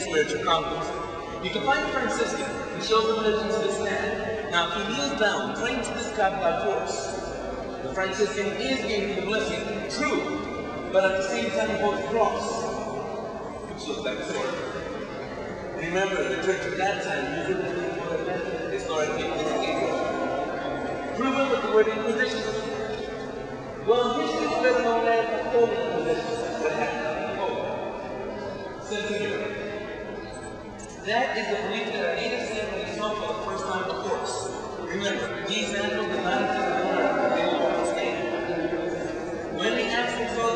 spiritual conquest. You can find Franciscan who shows the religion to this man. Now, if he kneels down, praying to this God by force, the Franciscan is giving the blessing, true, but at the same time he holds the cross, which looks like a sword. Remember, the church at that time used it for the historically Proven with the word Inquisition. Well, history is better known as the Holy Inquisition. What happened? Oh, Centennial. That is the belief that our native saint when for the first time, of course. Remember, these animals, the not of the world, they will. When they asked themselves,